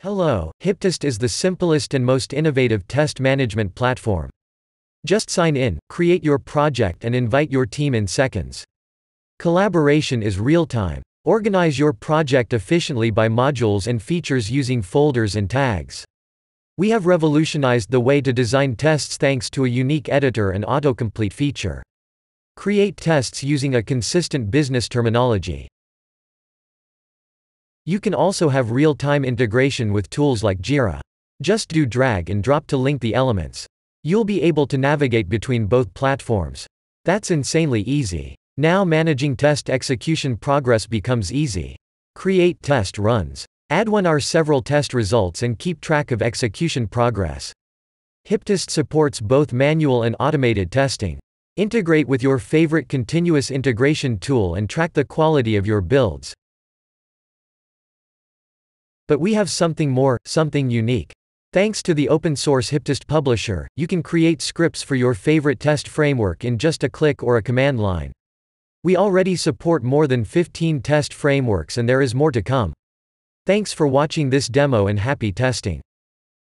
Hello, Hiptest is the simplest and most innovative test management platform. Just sign in, create your project and invite your team in seconds. Collaboration is real-time. Organize your project efficiently by modules and features using folders and tags. We have revolutionized the way to design tests thanks to a unique editor and autocomplete feature. Create tests using a consistent business terminology. You can also have real-time integration with tools like Jira. Just do drag and drop to link the elements. You'll be able to navigate between both platforms. That's insanely easy. Now managing test execution progress becomes easy. Create test runs. Add one or several test results and keep track of execution progress. Hiptest supports both manual and automated testing. Integrate with your favorite continuous integration tool and track the quality of your builds. But we have something more, something unique. Thanks to the open source Hiptest publisher, you can create scripts for your favorite test framework in just a click or a command line. We already support more than 15 test frameworks and there is more to come. Thanks for watching this demo and happy testing.